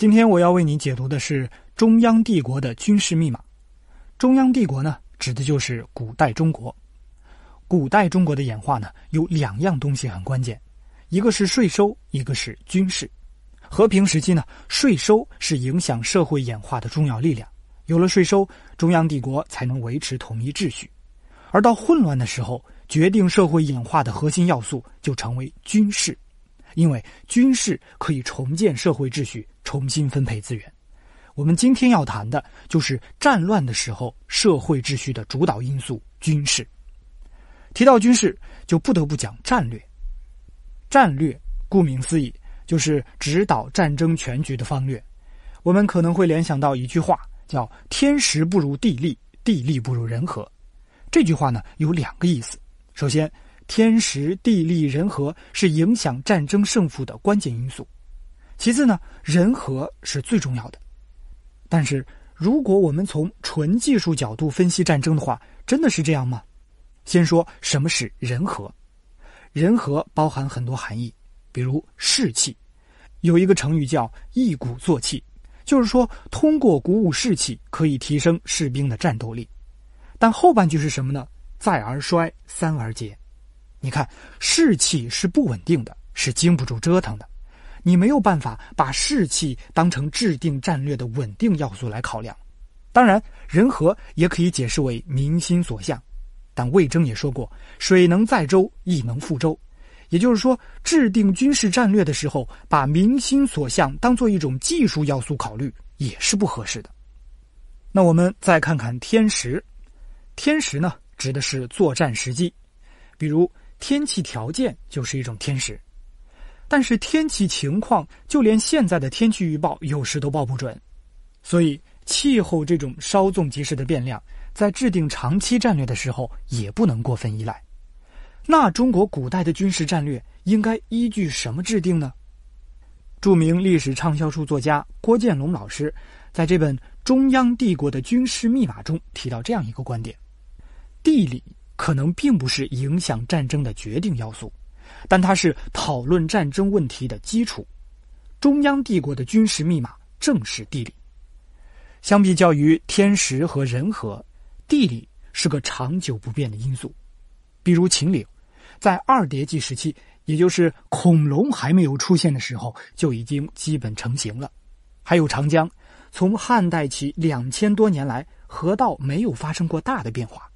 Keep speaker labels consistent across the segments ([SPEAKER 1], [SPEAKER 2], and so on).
[SPEAKER 1] 今天我要为你解读的是中央帝国的军事密码。中央帝国呢，指的就是古代中国。古代中国的演化呢，有两样东西很关键，一个是税收，一个是军事。和平时期呢，税收是影响社会演化的重要力量。有了税收，中央帝国才能维持统一秩序。而到混乱的时候，决定社会演化的核心要素就成为军事。因为军事可以重建社会秩序，重新分配资源。我们今天要谈的就是战乱的时候社会秩序的主导因素——军事。提到军事，就不得不讲战略。战略顾名思义，就是指导战争全局的方略。我们可能会联想到一句话，叫“天时不如地利，地利不如人和”。这句话呢，有两个意思。首先，天时地利人和是影响战争胜负的关键因素。其次呢，人和是最重要的。但是，如果我们从纯技术角度分析战争的话，真的是这样吗？先说什么是人和。人和包含很多含义，比如士气。有一个成语叫“一鼓作气”，就是说通过鼓舞士气可以提升士兵的战斗力。但后半句是什么呢？再而衰，三而竭。你看，士气是不稳定的，是经不住折腾的。你没有办法把士气当成制定战略的稳定要素来考量。当然，人和也可以解释为民心所向。但魏征也说过：“水能载舟，亦能覆舟。”也就是说，制定军事战略的时候，把民心所向当做一种技术要素考虑，也是不合适的。那我们再看看天时，天时呢，指的是作战时机，比如。天气条件就是一种天时，但是天气情况就连现在的天气预报有时都报不准，所以气候这种稍纵即逝的变量，在制定长期战略的时候也不能过分依赖。那中国古代的军事战略应该依据什么制定呢？著名历史畅销书作家郭建龙老师在这本《中央帝国的军事密码》中提到这样一个观点：地理。可能并不是影响战争的决定要素，但它是讨论战争问题的基础。中央帝国的军事密码正是地理。相比较于天时和人和，地理是个长久不变的因素。比如秦岭，在二叠纪时期，也就是恐龙还没有出现的时候，就已经基本成型了。还有长江，从汉代起两千多年来，河道没有发生过大的变化。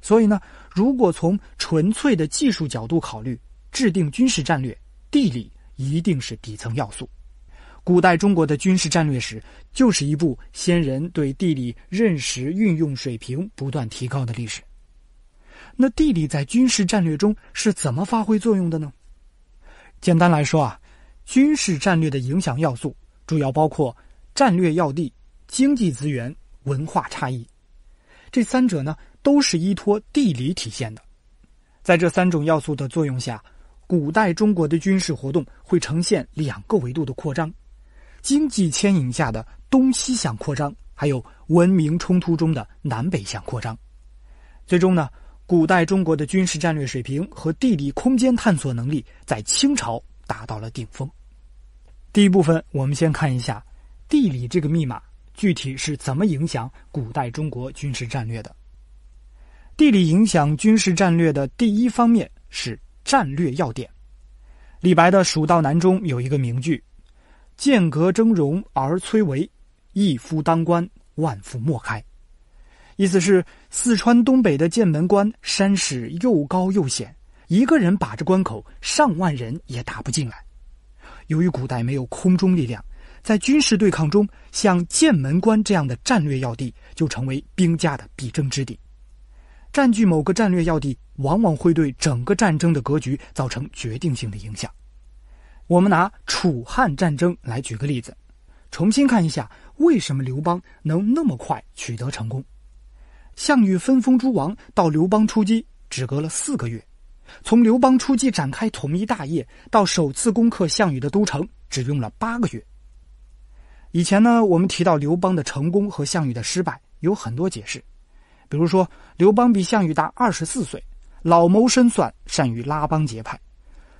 [SPEAKER 1] 所以呢，如果从纯粹的技术角度考虑，制定军事战略，地理一定是底层要素。古代中国的军事战略史，就是一部先人对地理认识、运用水平不断提高的历史。那地理在军事战略中是怎么发挥作用的呢？简单来说啊，军事战略的影响要素主要包括战略要地、经济资源、文化差异。这三者呢？都是依托地理体现的，在这三种要素的作用下，古代中国的军事活动会呈现两个维度的扩张：经济牵引下的东西向扩张，还有文明冲突中的南北向扩张。最终呢，古代中国的军事战略水平和地理空间探索能力在清朝达到了顶峰。第一部分，我们先看一下地理这个密码具体是怎么影响古代中国军事战略的。地理影响军事战略的第一方面是战略要点。李白的《蜀道难》中有一个名句：“剑阁峥嵘而崔嵬，一夫当关，万夫莫开。”意思是四川东北的剑门关山势又高又险，一个人把着关口，上万人也打不进来。由于古代没有空中力量，在军事对抗中，像剑门关这样的战略要地就成为兵家的必争之地。占据某个战略要地，往往会对整个战争的格局造成决定性的影响。我们拿楚汉战争来举个例子，重新看一下为什么刘邦能那么快取得成功。项羽分封诸王到刘邦出击，只隔了四个月；从刘邦出击展开统一大业到首次攻克项羽的都城，只用了八个月。以前呢，我们提到刘邦的成功和项羽的失败，有很多解释。比如说，刘邦比项羽大二十四岁，老谋深算，善于拉帮结派；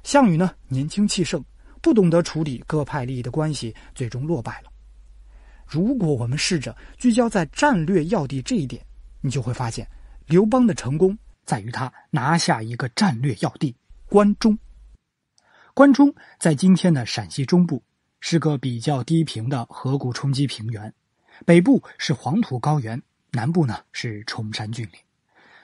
[SPEAKER 1] 项羽呢，年轻气盛，不懂得处理各派利益的关系，最终落败了。如果我们试着聚焦在战略要地这一点，你就会发现，刘邦的成功在于他拿下一个战略要地——关中。关中在今天的陕西中部，是个比较低平的河谷冲积平原，北部是黄土高原，南部呢是崇山峻岭。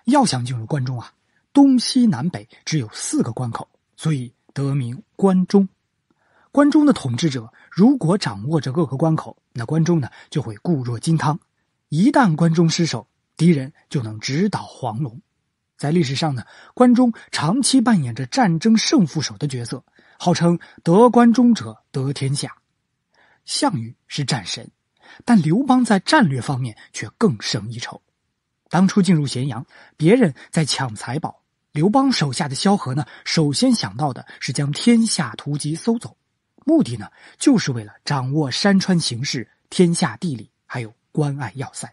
[SPEAKER 1] 要想进入关中啊，东西南北只有四个关口，所以得名关中。关中的统治者如果掌握着各个关口，那关中呢就会固若金汤。一旦关中失守，敌人就能直捣黄龙。在历史上呢，关中长期扮演着战争胜负手的角色，号称得关中者得天下。项羽是战神，但刘邦在战略方面却更胜一筹。当初进入咸阳，别人在抢财宝，刘邦手下的萧何呢，首先想到的是将天下图籍搜走。目的呢，就是为了掌握山川形势、天下地理，还有关隘要塞。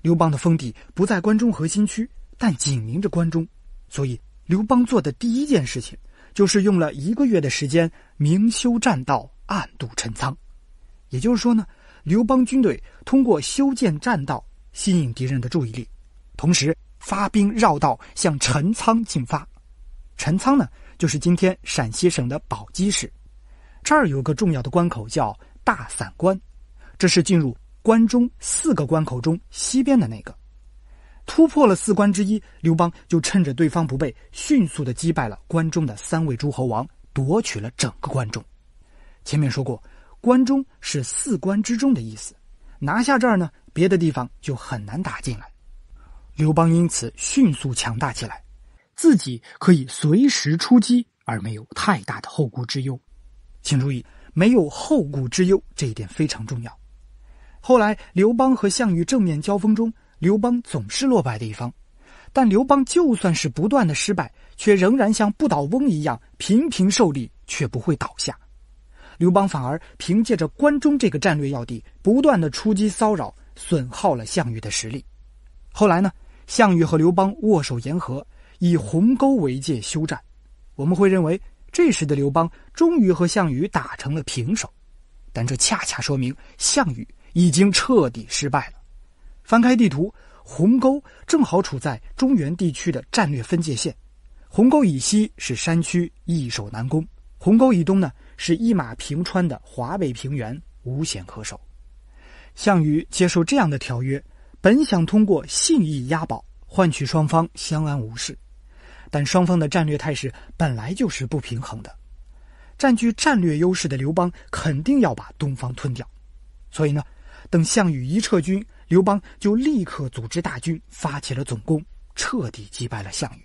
[SPEAKER 1] 刘邦的封地不在关中核心区，但紧邻着关中，所以刘邦做的第一件事情，就是用了一个月的时间明修栈道、暗度陈仓。也就是说呢，刘邦军队通过修建栈道吸引敌人的注意力，同时发兵绕道向陈仓进发。陈仓呢，就是今天陕西省的宝鸡市。这儿有个重要的关口叫大散关，这是进入关中四个关口中西边的那个。突破了四关之一，刘邦就趁着对方不备，迅速的击败了关中的三位诸侯王，夺取了整个关中。前面说过，关中是四关之中的意思，拿下这儿呢，别的地方就很难打进来。刘邦因此迅速强大起来，自己可以随时出击，而没有太大的后顾之忧。请注意，没有后顾之忧，这一点非常重要。后来，刘邦和项羽正面交锋中，刘邦总是落败的一方。但刘邦就算是不断的失败，却仍然像不倒翁一样频频受力，却不会倒下。刘邦反而凭借着关中这个战略要地，不断的出击骚扰，损耗了项羽的实力。后来呢，项羽和刘邦握手言和，以鸿沟为界休战。我们会认为。这时的刘邦终于和项羽打成了平手，但这恰恰说明项羽已经彻底失败了。翻开地图，鸿沟正好处在中原地区的战略分界线，鸿沟以西是山区，易守难攻；鸿沟以东呢，是一马平川的华北平原，无险可守。项羽接受这样的条约，本想通过信义押宝换取双方相安无事。但双方的战略态势本来就是不平衡的，占据战略优势的刘邦肯定要把东方吞掉，所以呢，等项羽一撤军，刘邦就立刻组织大军发起了总攻，彻底击败了项羽。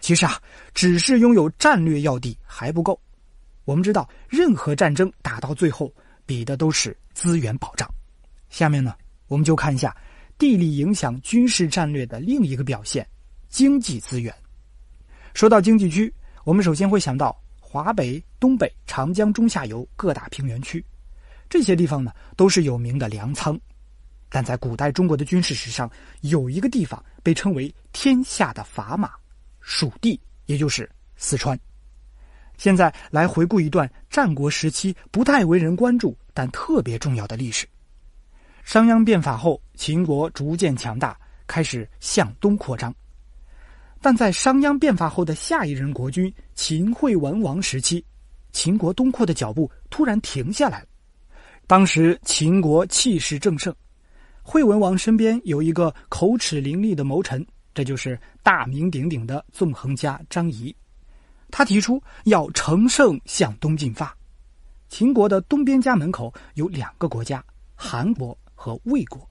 [SPEAKER 1] 其实啊，只是拥有战略要地还不够，我们知道，任何战争打到最后比的都是资源保障。下面呢，我们就看一下地理影响军事战略的另一个表现——经济资源。说到经济区，我们首先会想到华北、东北、长江中下游各大平原区，这些地方呢都是有名的粮仓。但在古代中国的军事史上，有一个地方被称为“天下的砝码”，蜀地，也就是四川。现在来回顾一段战国时期不太为人关注但特别重要的历史。商鞅变法后，秦国逐渐强大，开始向东扩张。但在商鞅变法后的下一任国君秦惠文王时期，秦国东扩的脚步突然停下来了。当时秦国气势正盛，惠文王身边有一个口齿伶俐的谋臣，这就是大名鼎鼎的纵横家张仪。他提出要乘胜向东进发。秦国的东边家门口有两个国家，韩国和魏国。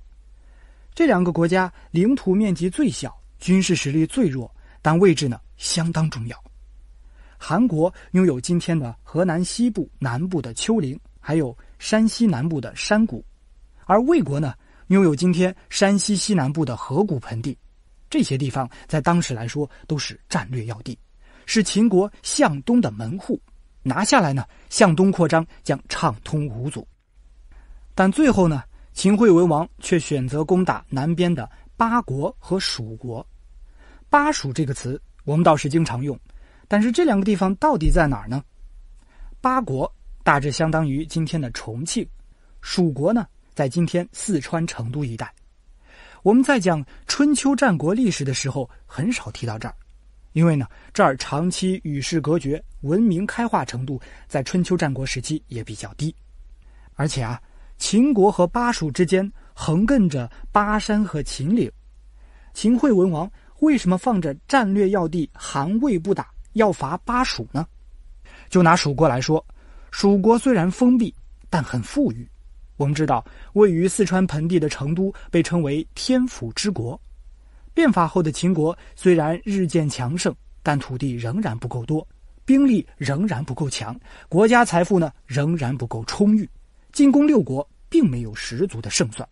[SPEAKER 1] 这两个国家领土面积最小，军事实力最弱。但位置呢相当重要。韩国拥有今天的河南西部、南部的丘陵，还有山西南部的山谷；而魏国呢，拥有今天山西西南部的河谷盆地。这些地方在当时来说都是战略要地，是秦国向东的门户。拿下来呢，向东扩张将畅通无阻。但最后呢，秦惠文王却选择攻打南边的巴国和蜀国。巴蜀这个词我们倒是经常用，但是这两个地方到底在哪儿呢？巴国大致相当于今天的重庆，蜀国呢在今天四川成都一带。我们在讲春秋战国历史的时候，很少提到这儿，因为呢这儿长期与世隔绝，文明开化程度在春秋战国时期也比较低。而且啊，秦国和巴蜀之间横亘着巴山和秦岭，秦惠文王为什么放着战略要地韩魏不打，要伐巴蜀呢？就拿蜀国来说，蜀国虽然封闭，但很富裕。我们知道，位于四川盆地的成都被称为天府之国。变法后的秦国虽然日渐强盛，但土地仍然不够多，兵力仍然不够强，国家财富呢仍然不够充裕。进攻六国并没有十足的胜算，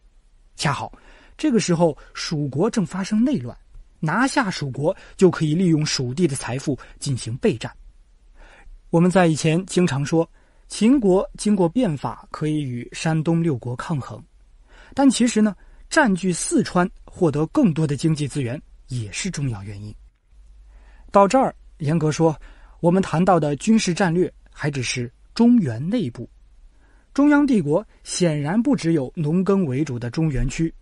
[SPEAKER 1] 恰好这个时候蜀国正发生内乱，拿下蜀国就可以利用蜀地的财富进行备战。我们在以前经常说，秦国经过变法可以与山东六国抗衡，但其实呢，占据四川获得更多的经济资源也是重要原因。到这儿，严格说，我们谈到的军事战略还只是中原内部。中央帝国显然不只有农耕为主的中原区，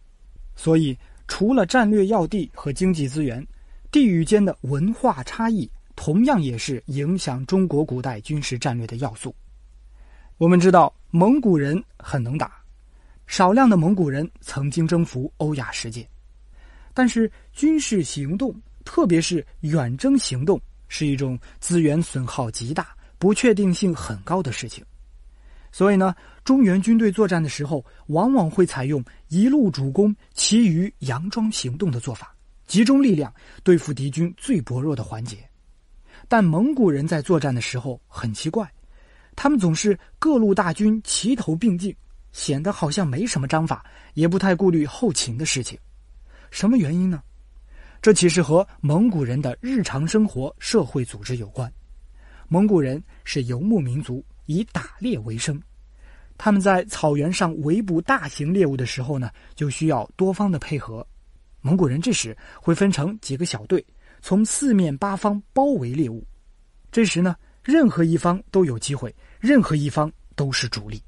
[SPEAKER 1] 所以除了战略要地和经济资源，地域间的文化差异同样也是影响中国古代军事战略的要素。我们知道蒙古人很能打，少量的蒙古人曾经征服欧亚世界，但是军事行动，特别是远征行动，是一种资源损耗极大、不确定性很高的事情。所以呢，中原军队作战的时候，往往会采用一路主攻，其余佯装行动的做法，集中力量对付敌军最薄弱的环节。但蒙古人在作战的时候很奇怪，他们总是各路大军齐头并进，显得好像没什么章法，也不太顾虑后勤的事情。什么原因呢？这其实和蒙古人的日常生活、社会组织有关。蒙古人是游牧民族。以打猎为生，他们在草原上围捕大型猎物的时候呢，就需要多方的配合。蒙古人这时会分成几个小队，从四面八方包围猎物。这时呢，任何一方都有机会，任何一方都是主力，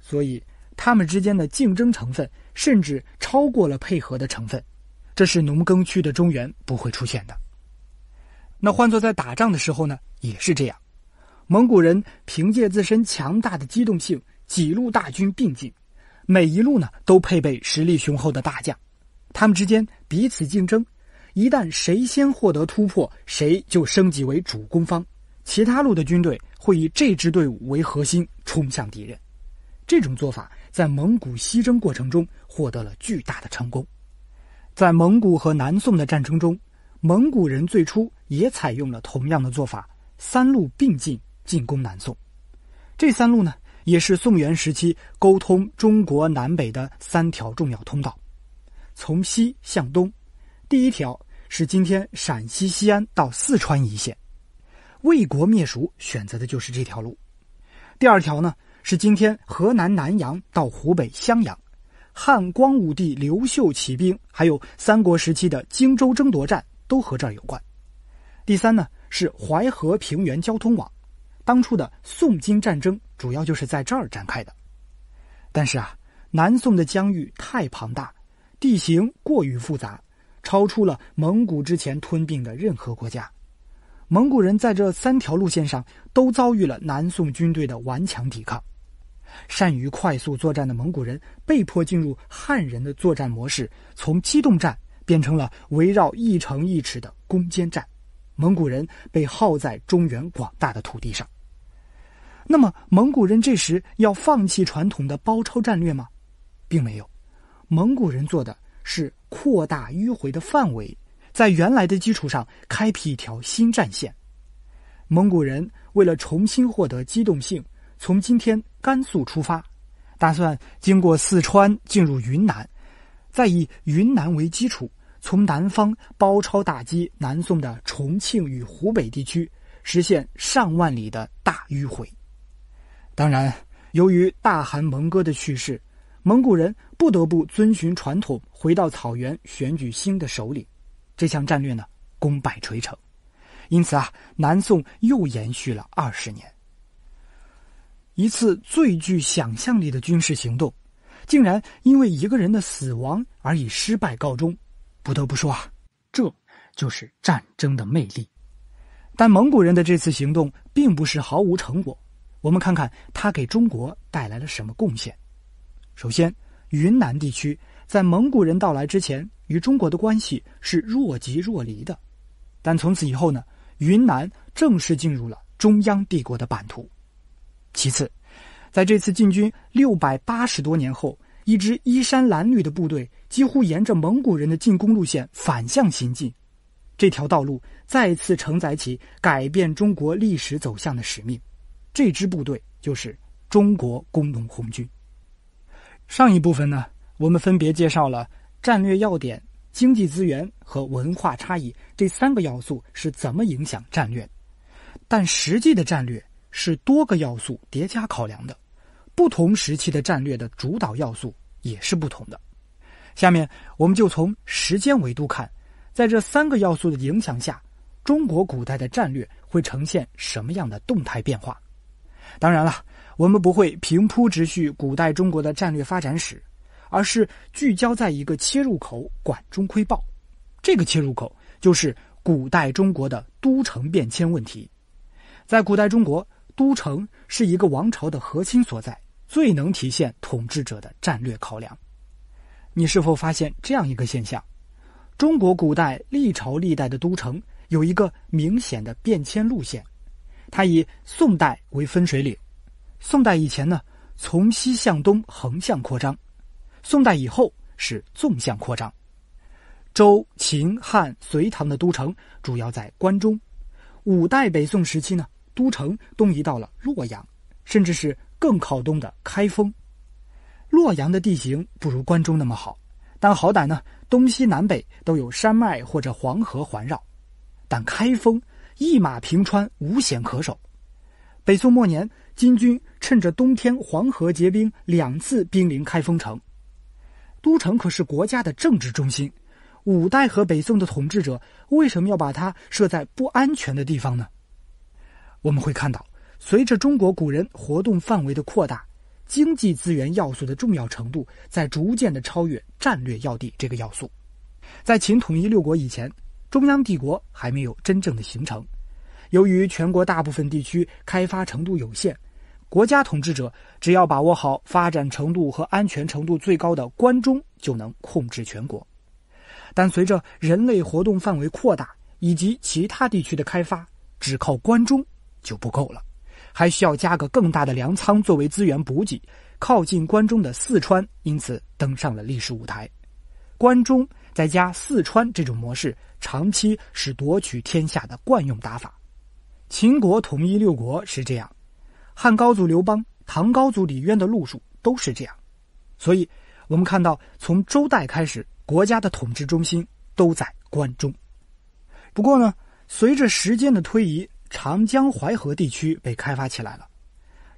[SPEAKER 1] 所以他们之间的竞争成分甚至超过了配合的成分。这是农耕区的中原不会出现的。那换作在打仗的时候呢，也是这样。蒙古人凭借自身强大的机动性，几路大军并进，每一路呢都配备实力雄厚的大将，他们之间彼此竞争，一旦谁先获得突破，谁就升级为主攻方，其他路的军队会以这支队伍为核心冲向敌人。这种做法在蒙古西征过程中获得了巨大的成功。在蒙古和南宋的战争中，蒙古人最初也采用了同样的做法，三路并进。进攻南宋，这三路呢，也是宋元时期沟通中国南北的三条重要通道。从西向东，第一条是今天陕西西安到四川一线，魏国灭蜀选择的就是这条路。第二条呢，是今天河南南阳到湖北襄阳，汉光武帝刘秀起兵，还有三国时期的荆州争夺战都和这儿有关。第三呢，是淮河平原交通网。当初的宋金战争主要就是在这儿展开的，但是啊，南宋的疆域太庞大，地形过于复杂，超出了蒙古之前吞并的任何国家。蒙古人在这三条路线上都遭遇了南宋军队的顽强抵抗，善于快速作战的蒙古人被迫进入汉人的作战模式，从机动战变成了围绕一城一池的攻坚战。蒙古人被耗在中原广大的土地上。那么，蒙古人这时要放弃传统的包抄战略吗？并没有，蒙古人做的是扩大迂回的范围，在原来的基础上开辟一条新战线。蒙古人为了重新获得机动性，从今天甘肃出发，打算经过四川进入云南，再以云南为基础。从南方包抄打击南宋的重庆与湖北地区，实现上万里的大迂回。当然，由于大汗蒙哥的去世，蒙古人不得不遵循传统，回到草原选举新的首领。这项战略呢，功败垂成。因此啊，南宋又延续了二十年。一次最具想象力的军事行动，竟然因为一个人的死亡而以失败告终。不得不说啊，这就是战争的魅力。但蒙古人的这次行动并不是毫无成果。我们看看他给中国带来了什么贡献。首先，云南地区在蒙古人到来之前与中国的关系是若即若离的，但从此以后呢，云南正式进入了中央帝国的版图。其次，在这次进军六百八十多年后，一支衣衫褴褛的部队几乎沿着蒙古人的进攻路线反向行进，这条道路再次承载起改变中国历史走向的使命。这支部队就是中国工农红军。上一部分呢，我们分别介绍了战略要点、经济资源和文化差异这三个要素是怎么影响战略，但实际的战略是多个要素叠加考量的，不同时期的战略的主导要素也是不同的。下面我们就从时间维度看，在这三个要素的影响下，中国古代的战略会呈现什么样的动态变化。当然了，我们不会平铺直叙古代中国的战略发展史，而是聚焦在一个切入口——管中窥豹。这个切入口就是古代中国的都城变迁问题。在古代中国，都城是一个王朝的核心所在，最能体现统治者的战略考量。你是否发现这样一个现象：中国古代历朝历代的都城有一个明显的变迁路线。它以宋代为分水岭，宋代以前呢，从西向东横向扩张；宋代以后是纵向扩张。周、秦、汉、隋唐的都城主要在关中，五代北宋时期呢，都城东移到了洛阳，甚至是更靠东的开封。洛阳的地形不如关中那么好，但好歹呢，东西南北都有山脉或者黄河环绕。但开封。一马平川，无险可守。北宋末年，金军趁着冬天黄河结冰，两次兵临开封城。都城可是国家的政治中心，五代和北宋的统治者为什么要把它设在不安全的地方呢？我们会看到，随着中国古人活动范围的扩大，经济资源要素的重要程度在逐渐的超越战略要地这个要素。在秦统一六国以前。中央帝国还没有真正的形成，由于全国大部分地区开发程度有限，国家统治者只要把握好发展程度和安全程度最高的关中，就能控制全国。但随着人类活动范围扩大以及其他地区的开发，只靠关中就不够了，还需要加个更大的粮仓作为资源补给。靠近关中的四川因此登上了历史舞台，关中。再加四川这种模式，长期是夺取天下的惯用打法。秦国统一六国是这样，汉高祖刘邦、唐高祖李渊的路数都是这样。所以，我们看到从周代开始，国家的统治中心都在关中。不过呢，随着时间的推移，长江淮河地区被开发起来了。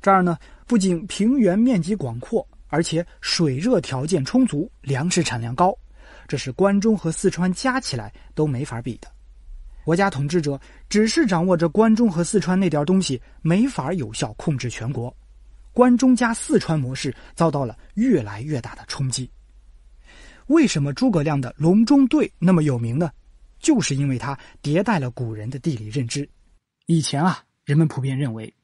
[SPEAKER 1] 这儿呢，不仅平原面积广阔，而且水热条件充足，粮食产量高。这是关中和四川加起来都没法比的。国家统治者只是掌握着关中和四川那点东西，没法有效控制全国。关中加四川模式遭到了越来越大的冲击。为什么诸葛亮的隆中对那么有名呢？就是因为他迭代了古人的地理认知。以前啊，人们普遍认为，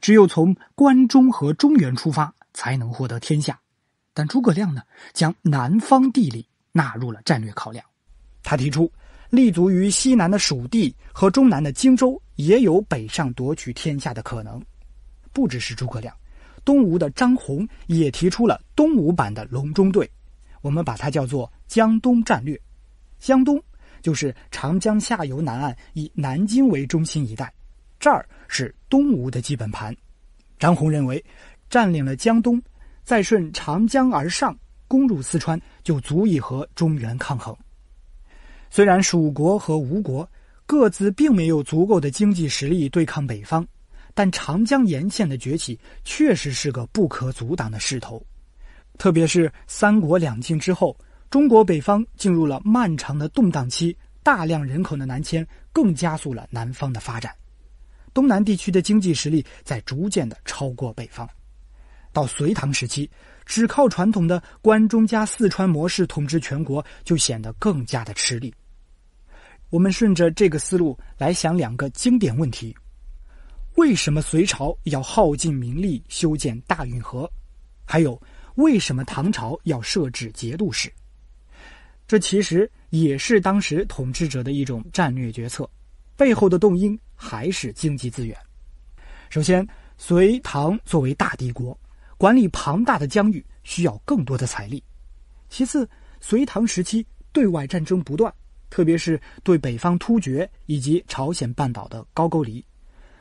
[SPEAKER 1] 只有从关中和中原出发才能获得天下。但诸葛亮呢，将南方地理。纳入了战略考量，他提出立足于西南的蜀地和中南的荆州也有北上夺取天下的可能。不只是诸葛亮，东吴的张宏也提出了东吴版的隆中对，我们把它叫做江东战略。江东就是长江下游南岸以南京为中心一带，这儿是东吴的基本盘。张宏认为，占领了江东，再顺长江而上。攻入四川就足以和中原抗衡。虽然蜀国和吴国各自并没有足够的经济实力对抗北方，但长江沿线的崛起确实是个不可阻挡的势头。特别是三国两晋之后，中国北方进入了漫长的动荡期，大量人口的南迁更加速了南方的发展。东南地区的经济实力在逐渐的超过北方。到隋唐时期，只靠传统的关中加四川模式统治全国，就显得更加的吃力。我们顺着这个思路来想两个经典问题：为什么隋朝要耗尽民力修建大运河？还有，为什么唐朝要设置节度使？这其实也是当时统治者的一种战略决策，背后的动因还是经济资源。首先，隋唐作为大帝国，管理庞大的疆域需要更多的财力；其次，隋唐时期对外战争不断。特别是对北方突厥以及朝鲜半岛的高句丽，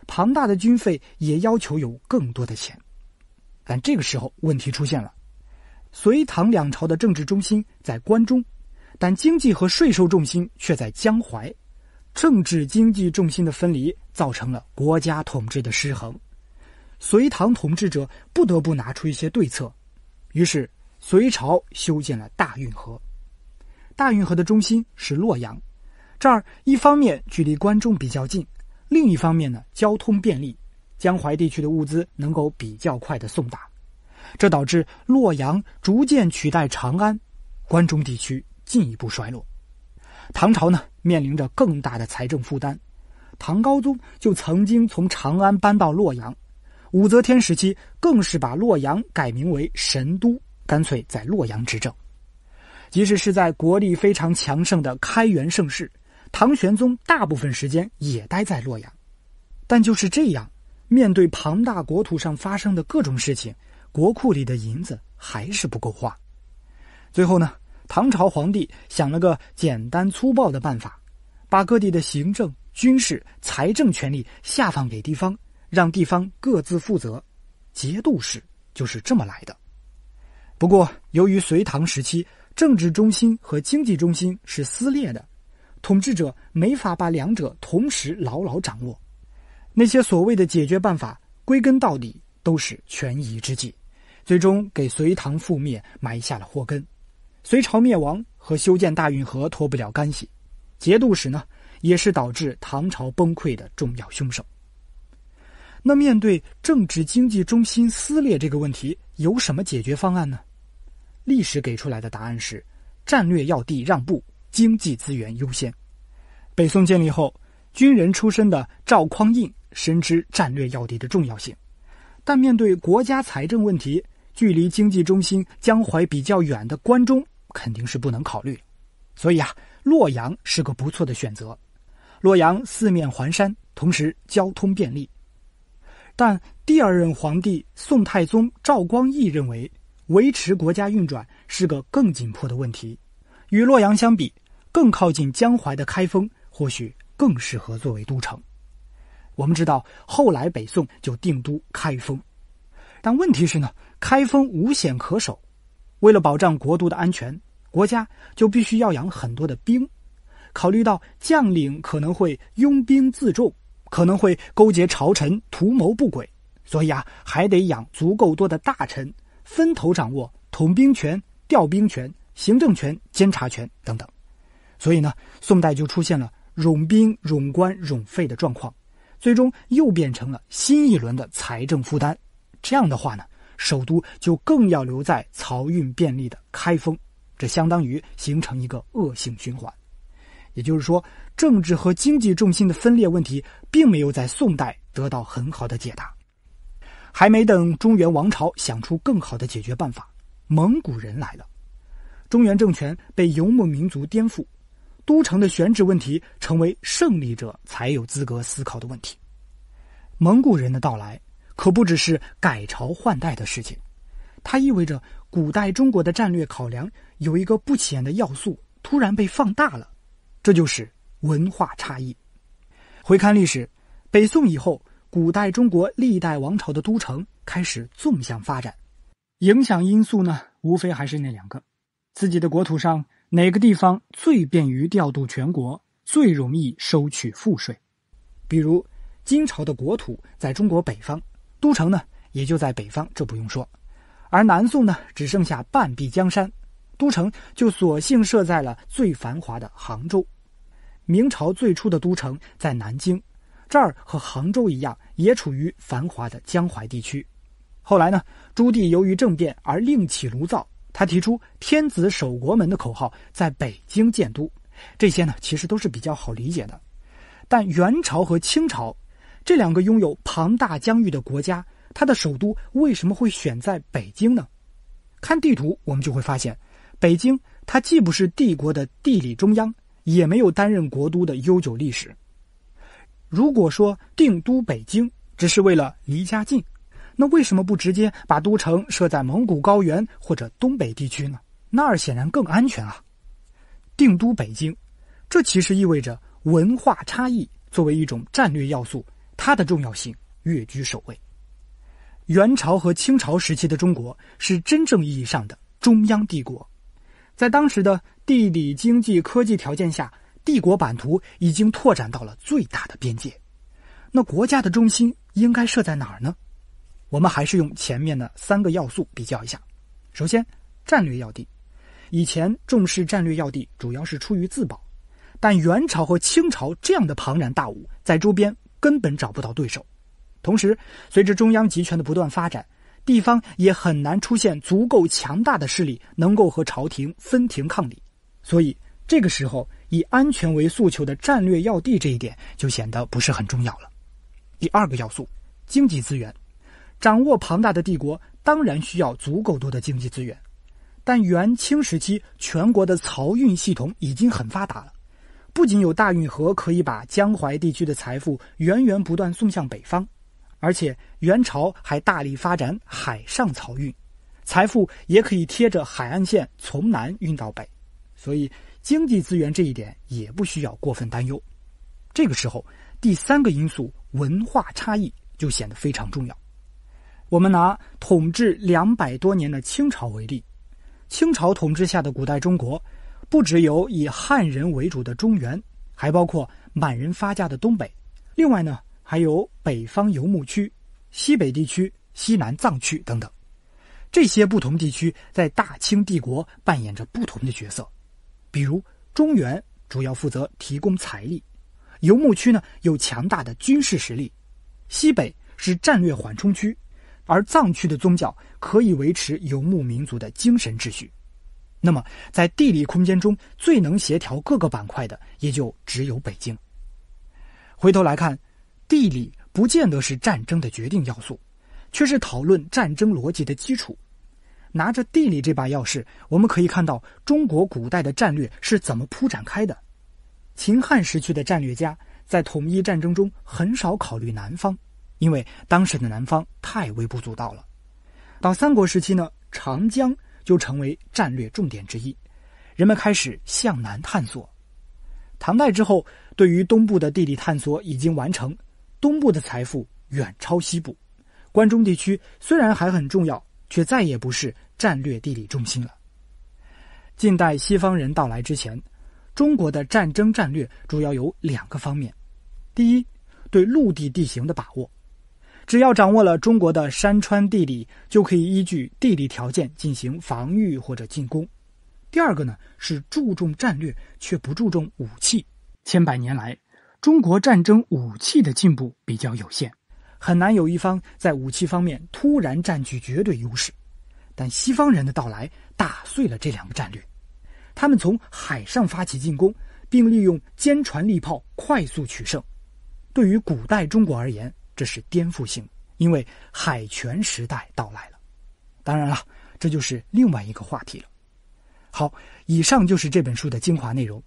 [SPEAKER 1] 庞大的军费也要求有更多的钱。但这个时候问题出现了：隋唐两朝的政治中心在关中，但经济和税收重心却在江淮。政治经济重心的分离，造成了国家统治的失衡。隋唐统治者不得不拿出一些对策，于是隋朝修建了大运河。大运河的中心是洛阳，这儿一方面距离关中比较近，另一方面呢交通便利，江淮地区的物资能够比较快的送达，这导致洛阳逐渐取代长安，关中地区进一步衰落。唐朝呢面临着更大的财政负担，唐高宗就曾经从长安搬到洛阳，武则天时期更是把洛阳改名为神都，干脆在洛阳执政。即使是在国力非常强盛的开元盛世，唐玄宗大部分时间也待在洛阳。但就是这样，面对庞大国土上发生的各种事情，国库里的银子还是不够花。最后呢，唐朝皇帝想了个简单粗暴的办法，把各地的行政、军事、财政权力下放给地方，让地方各自负责。节度使就是这么来的。不过，由于隋唐时期，政治中心和经济中心是撕裂的，统治者没法把两者同时牢牢掌握。那些所谓的解决办法，归根到底都是权宜之计，最终给隋唐覆灭埋下了祸根。隋朝灭亡和修建大运河脱不了干系，节度使呢，也是导致唐朝崩溃的重要凶手。那面对政治经济中心撕裂这个问题，有什么解决方案呢？历史给出来的答案是：战略要地让步，经济资源优先。北宋建立后，军人出身的赵匡胤深知战略要地的重要性，但面对国家财政问题，距离经济中心江淮比较远的关中肯定是不能考虑。所以啊，洛阳是个不错的选择。洛阳四面环山，同时交通便利。但第二任皇帝宋太宗赵光义认为。维持国家运转是个更紧迫的问题，与洛阳相比，更靠近江淮的开封或许更适合作为都城。我们知道，后来北宋就定都开封，但问题是呢，开封无险可守，为了保障国都的安全，国家就必须要养很多的兵。考虑到将领可能会拥兵自重，可能会勾结朝臣图谋不轨，所以啊，还得养足够多的大臣。分头掌握统兵权、调兵权、行政权、监察权等等，所以呢，宋代就出现了冗兵、冗官、冗费的状况，最终又变成了新一轮的财政负担。这样的话呢，首都就更要留在漕运便利的开封，这相当于形成一个恶性循环。也就是说，政治和经济重心的分裂问题，并没有在宋代得到很好的解答。还没等中原王朝想出更好的解决办法，蒙古人来了，中原政权被游牧民族颠覆，都城的选址问题成为胜利者才有资格思考的问题。蒙古人的到来可不只是改朝换代的事情，它意味着古代中国的战略考量有一个不起眼的要素突然被放大了，这就是文化差异。回看历史，北宋以后。古代中国历代王朝的都城开始纵向发展，影响因素呢，无非还是那两个：自己的国土上哪个地方最便于调度全国，最容易收取赋税。比如金朝的国土在中国北方，都城呢也就在北方，这不用说；而南宋呢只剩下半壁江山，都城就索性设在了最繁华的杭州。明朝最初的都城在南京。这儿和杭州一样，也处于繁华的江淮地区。后来呢，朱棣由于政变而另起炉灶，他提出“天子守国门”的口号，在北京建都。这些呢，其实都是比较好理解的。但元朝和清朝这两个拥有庞大疆域的国家，它的首都为什么会选在北京呢？看地图，我们就会发现，北京它既不是帝国的地理中央，也没有担任国都的悠久历史。如果说定都北京只是为了离家近，那为什么不直接把都城设在蒙古高原或者东北地区呢？那儿显然更安全啊。定都北京，这其实意味着文化差异作为一种战略要素，它的重要性跃居首位。元朝和清朝时期的中国是真正意义上的中央帝国，在当时的地理、经济、科技条件下，帝国版图已经拓展到了最大的边界。那国家的中心应该设在哪儿呢？我们还是用前面的三个要素比较一下。首先，战略要地。以前重视战略要地，主要是出于自保，但元朝和清朝这样的庞然大物，在周边根本找不到对手。同时，随着中央集权的不断发展，地方也很难出现足够强大的势力能够和朝廷分庭抗礼。所以，这个时候以安全为诉求的战略要地这一点就显得不是很重要了。第二个要素，经济资源，掌握庞大的帝国，当然需要足够多的经济资源。但元清时期，全国的漕运系统已经很发达了，不仅有大运河可以把江淮地区的财富源源不断送向北方，而且元朝还大力发展海上漕运，财富也可以贴着海岸线从南运到北，所以经济资源这一点也不需要过分担忧。这个时候，第三个因素文化差异就显得非常重要。我们拿统治两百多年的清朝为例。清朝统治下的古代中国，不只有以汉人为主的中原，还包括满人发家的东北。另外呢，还有北方游牧区、西北地区、西南藏区等等。这些不同地区在大清帝国扮演着不同的角色。比如中原主要负责提供财力，游牧区呢有强大的军事实力，西北是战略缓冲区。而藏区的宗教可以维持游牧民族的精神秩序，那么在地理空间中最能协调各个板块的，也就只有北京。回头来看，地理不见得是战争的决定要素，却是讨论战争逻辑的基础。拿着地理这把钥匙，我们可以看到中国古代的战略是怎么铺展开的。秦汉时期的战略家在统一战争中很少考虑南方。因为当时的南方太微不足道了，到三国时期呢，长江就成为战略重点之一，人们开始向南探索。唐代之后，对于东部的地理探索已经完成，东部的财富远超西部，关中地区虽然还很重要，却再也不是战略地理中心了。近代西方人到来之前，中国的战争战略主要有两个方面：第一，对陆地地形的把握。只要掌握了中国的山川地理，就可以依据地理条件进行防御或者进攻。第二个呢，是注重战略却不注重武器。千百年来，中国战争武器的进步比较有限，很难有一方在武器方面突然占据绝对优势。但西方人的到来打碎了这两个战略，他们从海上发起进攻，并利用坚船利炮快速取胜。对于古代中国而言，这是颠覆性，因为海权时代到来了。当然了，这就是另外一个话题了。好，以上就是这本书的精华内容。